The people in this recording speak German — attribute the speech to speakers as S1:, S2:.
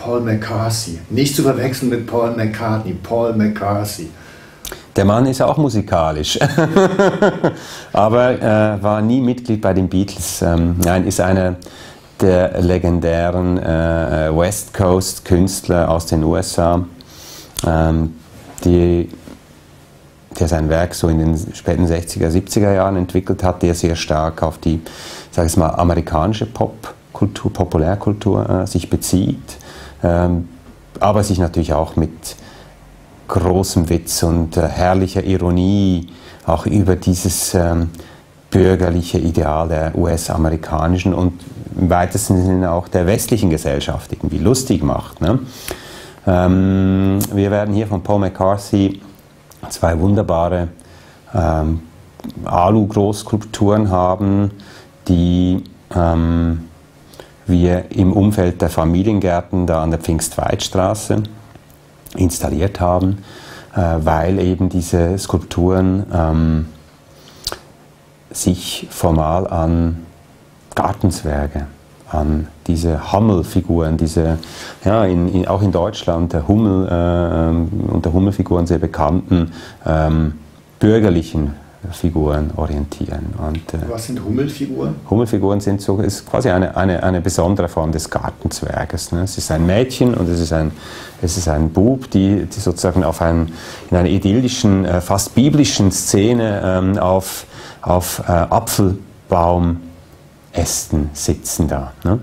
S1: Paul McCarthy. Nicht zu verwechseln mit Paul McCartney, Paul McCarthy.
S2: Der Mann ist auch musikalisch, aber äh, war nie Mitglied bei den Beatles. Ähm, nein, ist einer der legendären äh, West Coast Künstler aus den USA, ähm, die, der sein Werk so in den späten 60er, 70er Jahren entwickelt hat, der sehr stark auf die, sag ich mal, amerikanische Popkultur, Populärkultur äh, sich bezieht, ähm, aber sich natürlich auch mit großem Witz und äh, herrlicher Ironie auch über dieses ähm, bürgerliche Ideal der US-amerikanischen und im weitesten Sinne auch der westlichen Gesellschaft irgendwie lustig macht. Ne? Ähm, wir werden hier von Paul McCarthy zwei wunderbare ähm, Alu-Großskulpturen haben, die ähm, wir im Umfeld der Familiengärten da an der Pfingstweidstraße installiert haben, äh, weil eben diese Skulpturen ähm, sich formal an Gartenzwerge, an diese Hammelfiguren, diese, ja, in, in, auch in Deutschland der Hummel, äh, unter Hummelfiguren sehr bekannten ähm, bürgerlichen Figuren orientieren.
S1: Und, äh, Was sind Hummelfiguren?
S2: Hummelfiguren sind so, ist quasi eine, eine, eine besondere Form des Gartenzwerges. Ne? Es ist ein Mädchen und es ist ein, es ist ein Bub, die, die sozusagen auf ein, in einer idyllischen, äh, fast biblischen Szene ähm, auf, auf äh, Apfelbaumästen sitzen da. Ne?